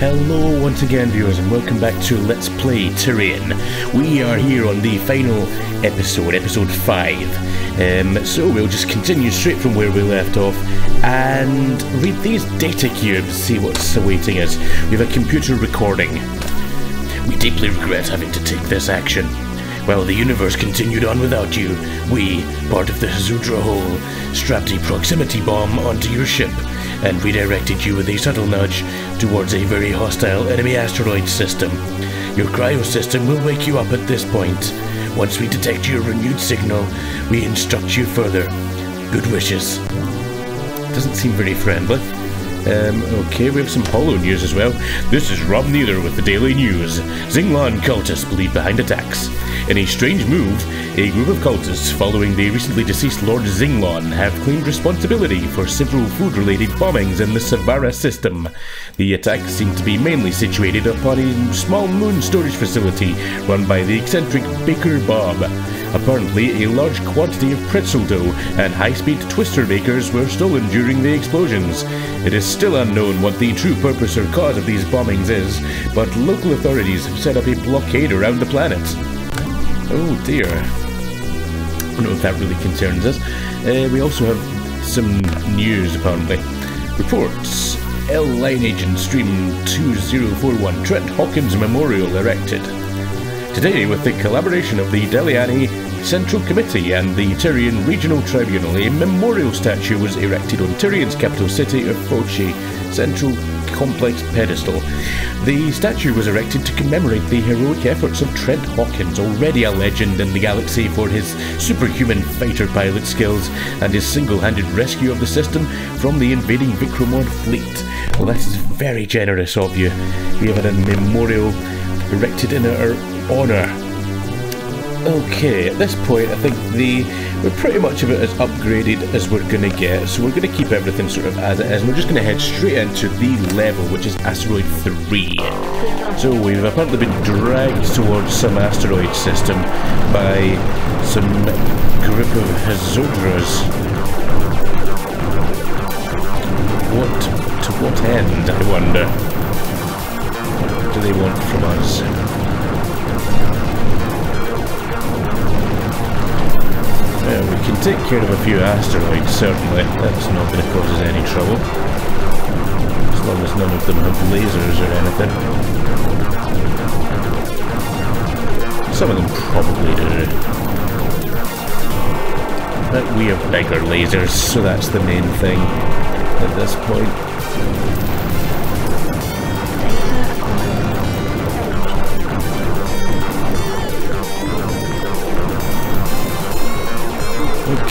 Hello once again viewers and welcome back to Let's Play Tyrian. We are here on the final episode, episode 5. Um, so we'll just continue straight from where we left off and read these data cubes, see what's awaiting us. We have a computer recording. We deeply regret having to take this action. While the universe continued on without you, we, part of the Hazudra Whole, strapped a proximity bomb onto your ship and redirected you with a subtle nudge towards a very hostile enemy asteroid system. Your cryo system will wake you up at this point. Once we detect your renewed signal, we instruct you further. Good wishes. Doesn't seem very friendly. Um, okay, we have some holo news as well. This is Rob Neither with the Daily News. Zinglon cultists believed behind attacks. In a strange move, a group of cultists following the recently deceased Lord Zinglon have claimed responsibility for several food-related bombings in the Savara system. The attacks seem to be mainly situated upon a small moon storage facility run by the eccentric Baker Bob. Apparently, a large quantity of pretzel dough and high-speed twister makers were stolen during the explosions. It is still unknown what the true purpose or cause of these bombings is, but local authorities have set up a blockade around the planet. Oh dear. I don't know if that really concerns us. Uh, we also have some news apparently. Reports. L Line Agent Stream 2041 Trent Hawkins Memorial erected. Today, with the collaboration of the Deliani Central Committee and the Tyrian Regional Tribunal, a memorial statue was erected on Tyrian's capital city of Foci Central Complex pedestal. The statue was erected to commemorate the heroic efforts of Trent Hawkins, already a legend in the galaxy for his superhuman fighter pilot skills and his single-handed rescue of the system from the invading Vykromod fleet. Well, that is very generous of you. We have had a memorial erected in our honour. Okay, at this point, I think the we're pretty much about as upgraded as we're gonna get. So we're gonna keep everything sort of as it is. And we're just gonna head straight into the level, which is asteroid three. So we've apparently been dragged towards some asteroid system by some group of Hazudras. What to what end? I wonder. What do they want from us? Can take care of a few asteroids, certainly. That's not going to cause us any trouble. As long as none of them have lasers or anything. Some of them probably do. But we have bigger lasers, so that's the main thing at this point.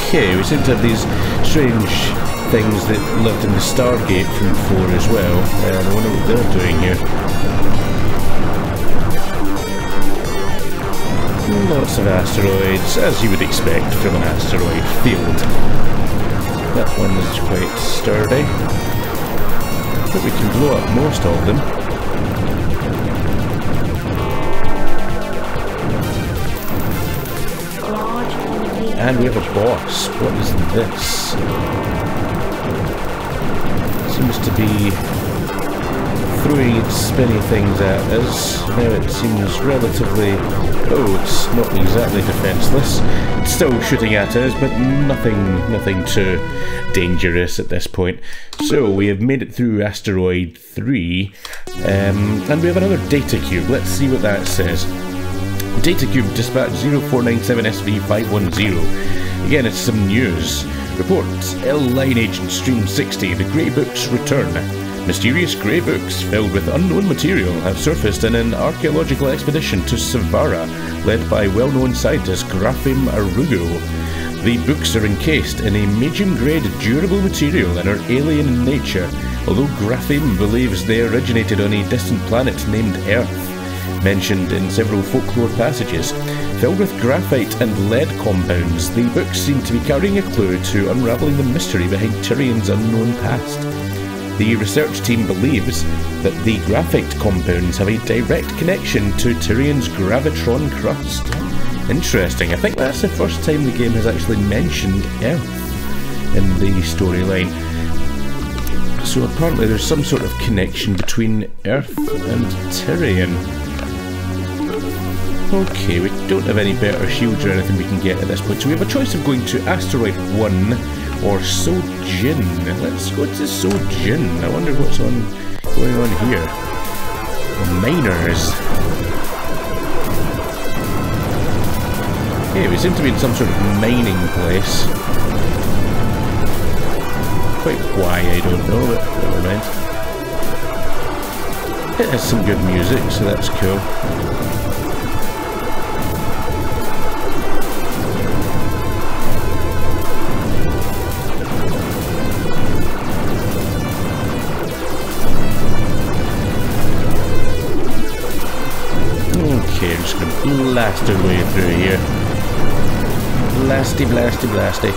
Okay, we seem to have these strange things that lived in the Stargate from 4 as well. And I wonder what they're doing here. Lots of asteroids, as you would expect from an asteroid field. That one is quite sturdy. But we can blow up most of them. And we have a boss. What is this? Seems to be throwing its spinny things at us. Now it seems relatively... Oh, it's not exactly defenceless. It's still shooting at us, but nothing, nothing too dangerous at this point. So, we have made it through Asteroid 3, um, and we have another data cube. Let's see what that says. Datacube Dispatch 0497SV510. Again, it's some news. Reports L Line Agent Stream 60, the Grey Books return. Mysterious grey books filled with unknown material have surfaced in an archaeological expedition to Savara, led by well-known scientist Grafim Arugo. The books are encased in a medium-grade durable material and are alien in nature, although Grafim believes they originated on a distant planet named Earth mentioned in several folklore passages. Filled with graphite and lead compounds, the books seem to be carrying a clue to unravelling the mystery behind Tyrian's unknown past. The research team believes that the graphite compounds have a direct connection to Tyrian's gravitron crust. Interesting, I think that's the first time the game has actually mentioned Earth in the storyline. So apparently there's some sort of connection between Earth and Tyrion. Okay, we don't have any better shields or anything we can get at this point, so we have a choice of going to Asteroid 1 or Soh Jin. Let's go to Soh Jin. I wonder what's on going on here. Miners. Okay, we seem to be in some sort of mining place. Quite why, I don't know, but never mind. It has some good music, so that's cool. Okay, I'm just gonna blast our way through here. Blasty, blasty, blasty.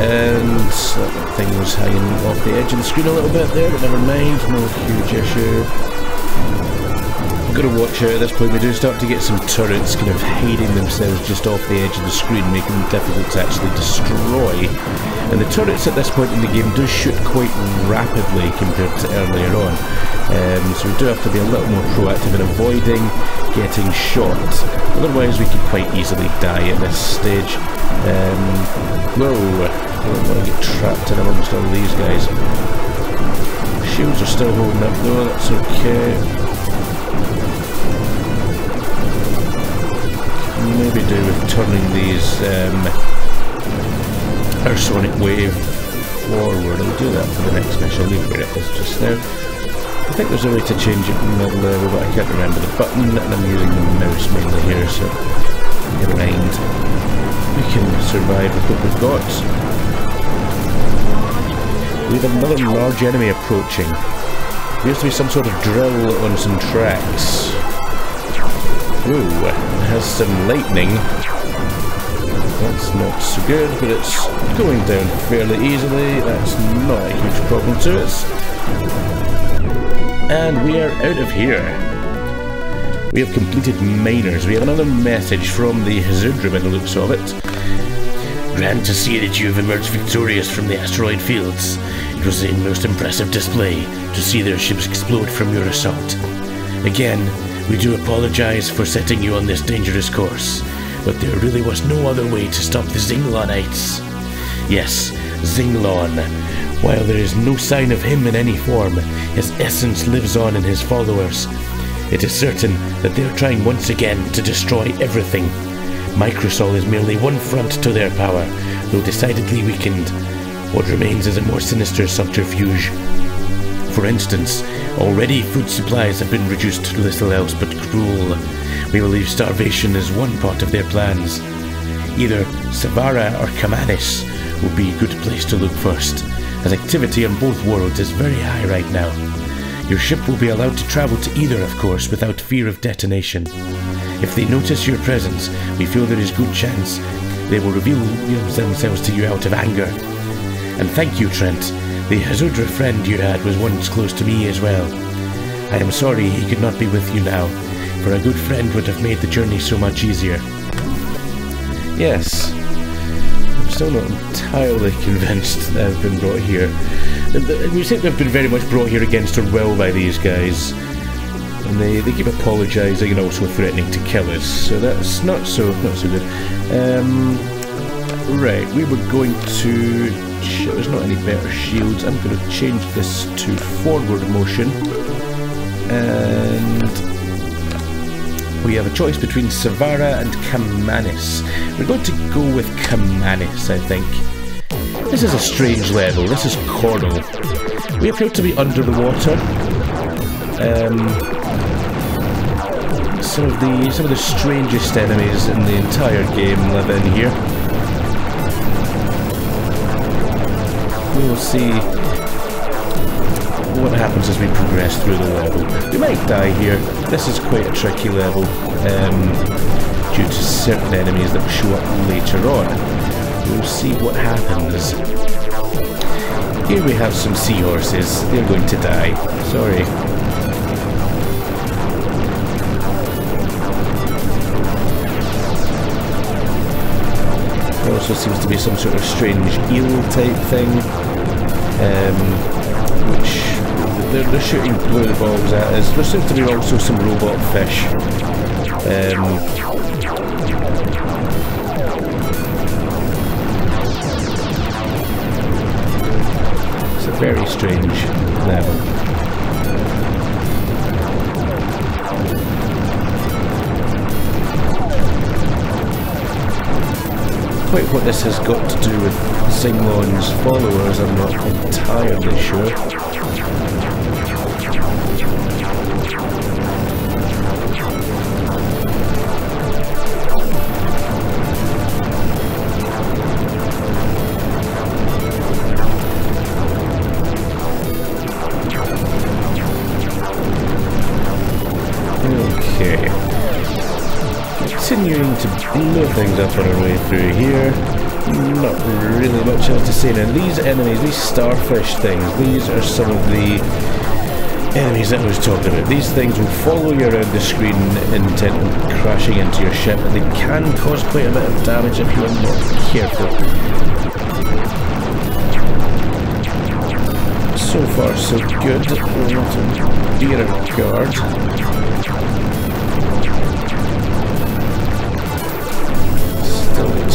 And that thing was hanging off the edge of the screen a little bit there, but never mind, no huge issue. I've got to watch out at this point, we do start to get some turrets kind of hiding themselves just off the edge of the screen, making them difficult to actually destroy. And the turrets at this point in the game do shoot quite rapidly compared to earlier on. Um, so we do have to be a little more proactive in avoiding getting shot. Otherwise we could quite easily die at this stage. Um, whoa, I don't want to get trapped in amongst all these guys. Shields are still holding up though, that's okay. Maybe do with turning these um, our sonic wave forward. I'll do that for the next mission. I'll leave it where it is just now. I think there's a way to change it mid level, but I can't remember the button, and I'm using the mouse mainly here, so never mind. We can survive with what we've got. We have another large enemy approaching. There appears to be some sort of drill on some tracks. Ooh, has some lightning. That's not so good, but it's going down fairly easily. That's not a huge problem to us. And we are out of here. We have completed Miners. We have another message from the Hazudra by the looks of it. Grand to see that you have emerged victorious from the asteroid fields. It was a most impressive display to see their ships explode from your assault. Again, we do apologize for setting you on this dangerous course, but there really was no other way to stop the Zinglonites. Yes, Zinglon. While there is no sign of him in any form, his essence lives on in his followers. It is certain that they are trying once again to destroy everything. Microsol is merely one front to their power, though decidedly weakened. What remains is a more sinister subterfuge. For instance, already food supplies have been reduced to little else but cruel. We believe starvation is one part of their plans. Either Savara or Kamanis would be a good place to look first, as activity on both worlds is very high right now. Your ship will be allowed to travel to either, of course, without fear of detonation. If they notice your presence, we feel there is good chance they will reveal themselves to you out of anger. And thank you, Trent. The Hazudra friend you had was once close to me as well. I am sorry he could not be with you now, for a good friend would have made the journey so much easier. Yes, still not entirely convinced that I've been brought here. We seem to have been very much brought here against our will by these guys. And they, they keep apologising and also threatening to kill us, so that's not so not so good. Um, right, we were going to there's not any better shields. I'm going to change this to forward motion. And we have a choice between Savara and Kamanis. We're going to go with Kamanis, I think. This is a strange level. This is Coral. We appear to be under the water. Um, some of the some of the strangest enemies in the entire game live in here. we will see what happens as we progress through the level. We might die here. This is quite a tricky level um, due to certain enemies that will show up later on. We'll see what happens. Here we have some seahorses. They're going to die. Sorry. There also seems to be some sort of strange eel type thing um, which they're, they're shooting blue balls at us. There seems to be also some robot fish. Um, it's a very strange level. quite what this has got to do with Zinglon's followers, I'm not entirely sure. Continuing to blow things up on our way through here. Not really much else to say now. These enemies, these starfish things, these are some of the enemies that I was talking about. These things will follow you around the screen intent on crashing into your ship and they can cause quite a bit of damage if you're not careful. So far so good. To be on guard.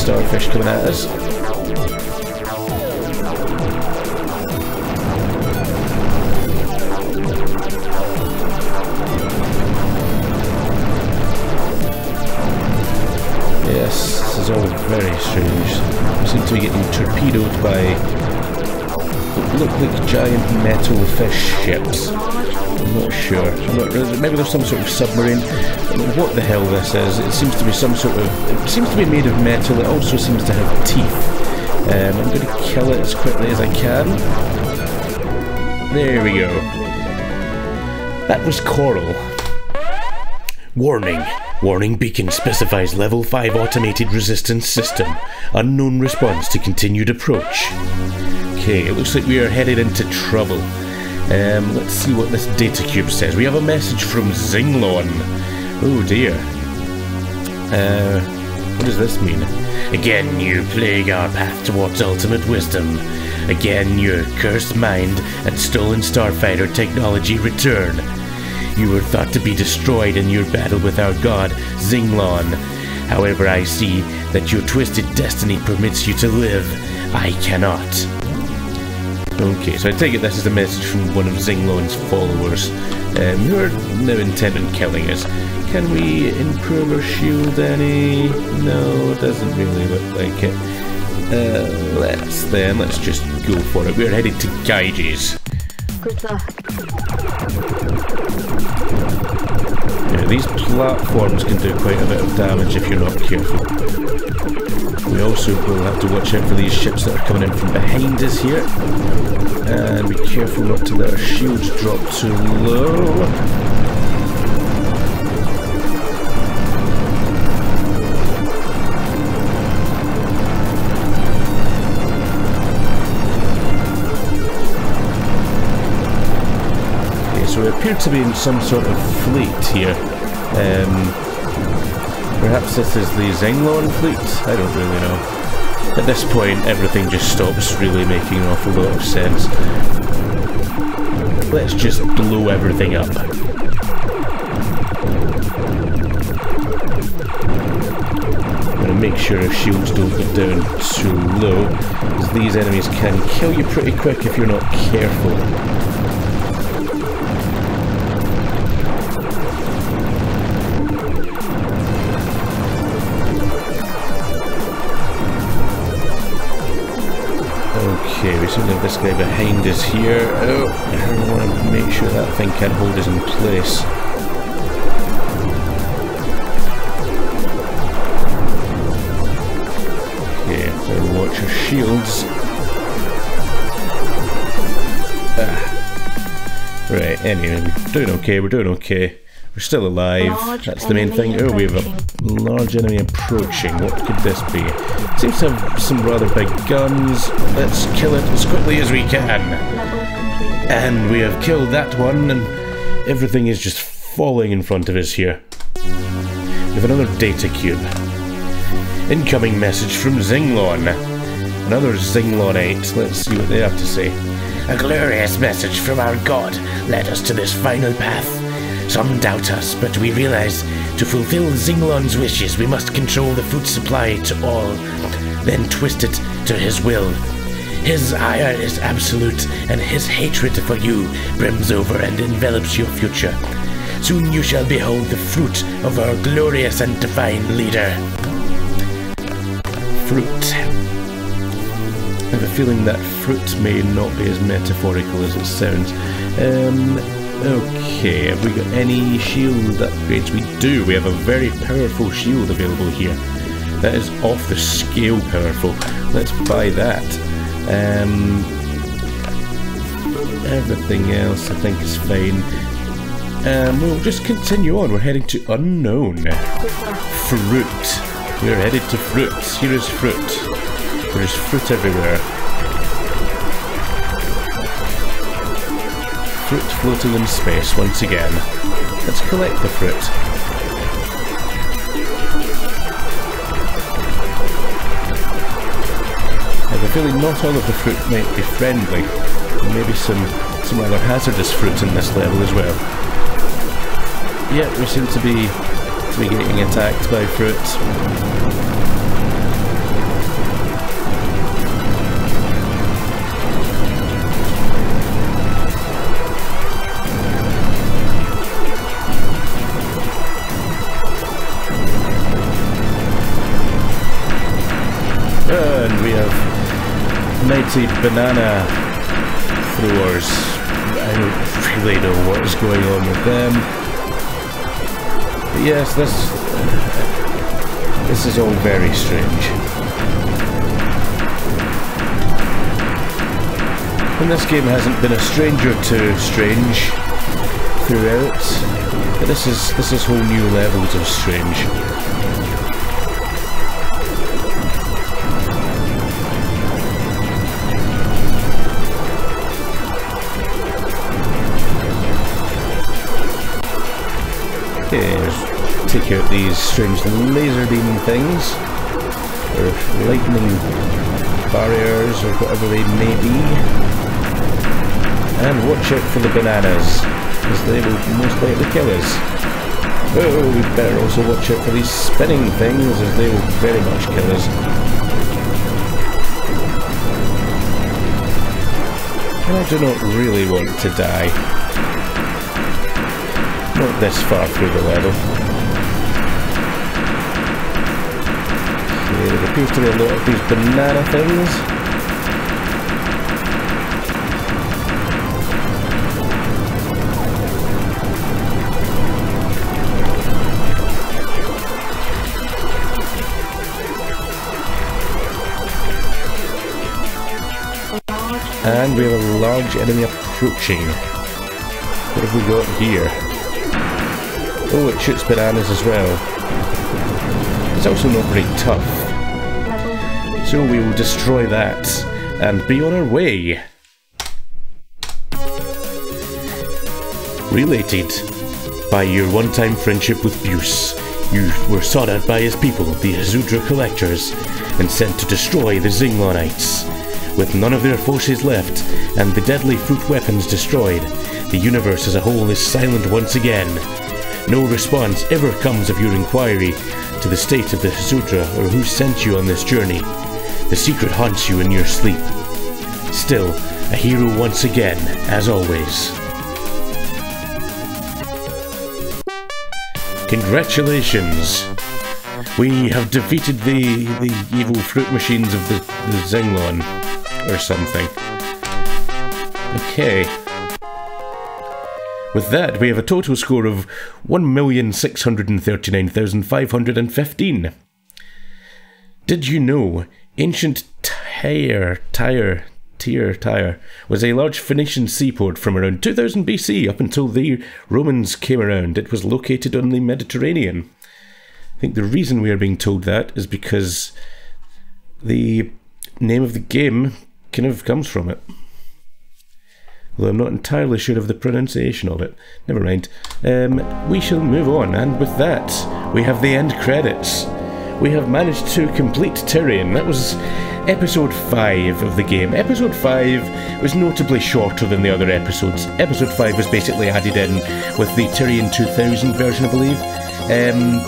starfish coming at us. Strange. We seem to be getting torpedoed by what look like giant metal fish ships. I'm not sure. I'm not maybe there's some sort of submarine. what the hell this is. It seems to be some sort of. It seems to be made of metal. It also seems to have teeth. Um, I'm going to kill it as quickly as I can. There we go. That was coral. Warning. Warning beacon specifies level 5 automated resistance system. Unknown response to continued approach. Okay, it looks like we are headed into trouble. Um, let's see what this data cube says. We have a message from Zinglon. Oh dear. Uh, what does this mean? Again, you plague our path towards ultimate wisdom. Again, your cursed mind and stolen starfighter technology return. You were thought to be destroyed in your battle with our god, Zinglon. However, I see that your twisted destiny permits you to live. I cannot. Okay, so I take it this is a message from one of Zinglon's followers, um, who are now intent on killing us. Can we improve our shield any? No, it doesn't really look like it. Uh, let's then, let's just go for it. We're headed to Gyges. Good luck. These platforms can do quite a bit of damage if you're not careful. We also will have to watch out for these ships that are coming in from behind us here. And be careful not to let our shields drop too low. We appear to be in some sort of fleet here. Um, Perhaps this is the Zinglon fleet? I don't really know. At this point, everything just stops really making an awful lot of sense. Let's just blow everything up. I'm gonna make sure our shields don't get down too low, because these enemies can kill you pretty quick if you're not careful. This guy behind us here. Oh, I want to make sure that thing can hold us in place. Okay, so watch your shields. Ah. Right, anyway, we're doing okay, we're doing okay. We're still alive. Large That's the main thing. Oh, we have a large enemy approaching. What could this be? Seems to have some rather big guns. Let's kill it as quickly as we can. And we have killed that one, and everything is just falling in front of us here. We have another data cube. Incoming message from Zinglon. Another Zinglonite. Let's see what they have to say. A glorious message from our God led us to this final path. Some doubt us, but we realize to fulfill Zinglon's wishes, we must control the food supply to all, then twist it to his will. His ire is absolute, and his hatred for you brims over and envelops your future. Soon you shall behold the fruit of our glorious and divine leader. Fruit. I have a feeling that fruit may not be as metaphorical as it sounds. Um, okay, have we got any shield upgrades? We do. We have a very powerful shield available here. That is off the scale powerful. Let's buy that. Um, everything else I think is fine. Um, we'll just continue on. We're heading to unknown. Fruit. We're headed to fruit. Here is fruit. There's fruit everywhere. Fruit floating in space once again. Let's collect the fruit. I have a feeling not all of the fruit might be friendly. Maybe some, some rather hazardous fruit in this level as well. Yep, we seem to be, to be getting attacked by fruit. Mighty banana throwers. I don't really know what is going on with them. But yes, this this is all very strange. And this game hasn't been a stranger to strange throughout. But this is this is whole new levels of strange. Take out these strange laser beam things, or lightning barriers, or whatever they may be. And watch out for the bananas, because they will most likely kill us. Oh, we better also watch out for these spinning things, as they will very much kill us. And I do not really want to die. Not this far through the level. Okay, there appears to be a lot of these banana things. And we have a large enemy approaching. What have we got here? Oh, it shoots bananas as well. It's also not very tough. So we will destroy that and be on our way. Related by your one-time friendship with Buse, you were sought out by his people, the Hazudra Collectors, and sent to destroy the Zinglonites. With none of their forces left, and the deadly fruit weapons destroyed, the universe as a whole is silent once again, no response ever comes of your inquiry to the state of the Sudra or who sent you on this journey. The secret haunts you in your sleep. Still, a hero once again, as always. Congratulations! We have defeated the, the evil fruit machines of the, the Zinglon, or something. Okay. With that, we have a total score of 1,639,515. Did you know ancient Tyre, Tyre, Tyre, Tyre was a large Phoenician seaport from around 2000 BC up until the Romans came around? It was located on the Mediterranean. I think the reason we are being told that is because the name of the game kind of comes from it although I'm not entirely sure of the pronunciation of it. Never mind. Um, we shall move on, and with that, we have the end credits. we have managed to complete Tyrian. That was episode 5 of the game. Episode 5 was notably shorter than the other episodes. Episode 5 was basically added in with the Tyrian 2000 version, I believe. Um,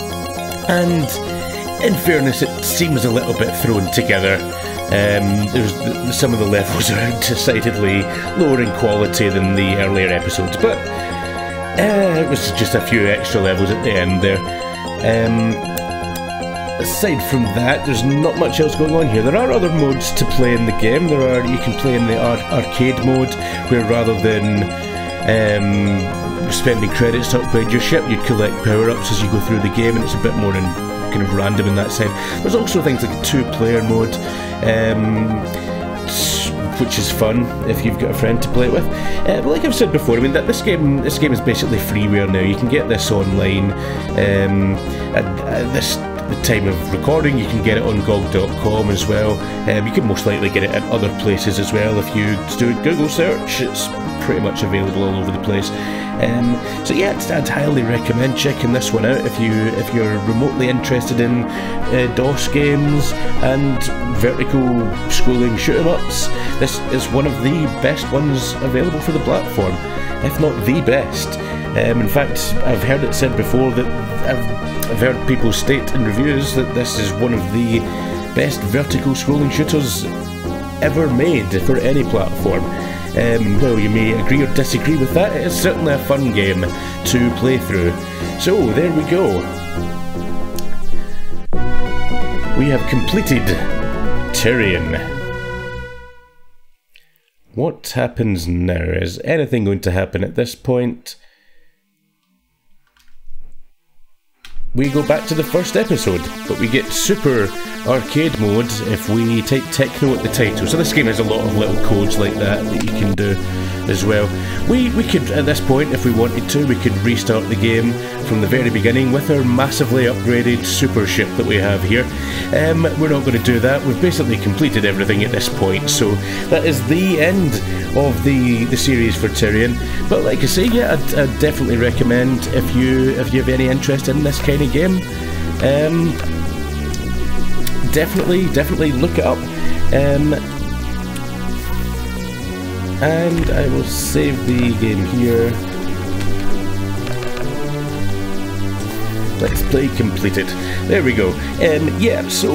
and in fairness, it seems a little bit thrown together. Um, there's some of the levels are decidedly lower in quality than the earlier episodes, but uh, it was just a few extra levels at the end there. Um, aside from that, there's not much else going on here. There are other modes to play in the game. There are you can play in the ar arcade mode, where rather than um, spending credits to upgrade your ship, you collect power-ups as you go through the game, and it's a bit more in, kind of random in that sense. There's also things like a two-player mode. Um, which is fun if you've got a friend to play it with. Uh, but like I've said before, I mean that this game this game is basically freeware now. You can get this online. Um, at, at this the time of recording. You can get it on GOG.com as well. Um, you can most likely get it at other places as well if you do a Google search. It's pretty much available all over the place. Um, so yeah, I'd, highly recommend checking this one out if you if you're remotely interested in uh, DOS games and vertical scrolling shoot 'em ups. This is one of the best ones available for the platform, if not the best. Um, in fact, I've heard it said before that I've, I've heard people state in reviews that this is one of the best vertical scrolling shooters ever made for any platform. Um, well, you may agree or disagree with that, it is certainly a fun game to play through. So, there we go. We have completed Tyrian. What happens now? Is anything going to happen at this point? we go back to the first episode, but we get super arcade mode if we type techno at the title. So this game has a lot of little codes like that that you can do as well. We, we could, at this point, if we wanted to, we could restart the game from the very beginning with our massively upgraded super ship that we have here. Um, we're not going to do that. We've basically completed everything at this point, so that is the end of the, the series for Tyrian. But like I say, yeah, I'd, I'd definitely recommend if you if you have any interest in this kind of game. Um, definitely, definitely look it up. Um, and I will save the game here. Let's play completed. There we go. Um, yeah, so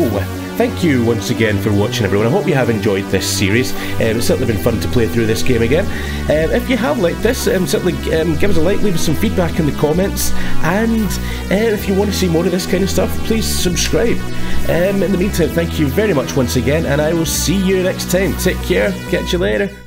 thank you once again for watching, everyone. I hope you have enjoyed this series. Um, it's certainly been fun to play through this game again. Um, if you have liked this, um, certainly um, give us a like, leave us some feedback in the comments, and uh, if you want to see more of this kind of stuff, please subscribe. Um, in the meantime, thank you very much once again, and I will see you next time. Take care. Catch you later.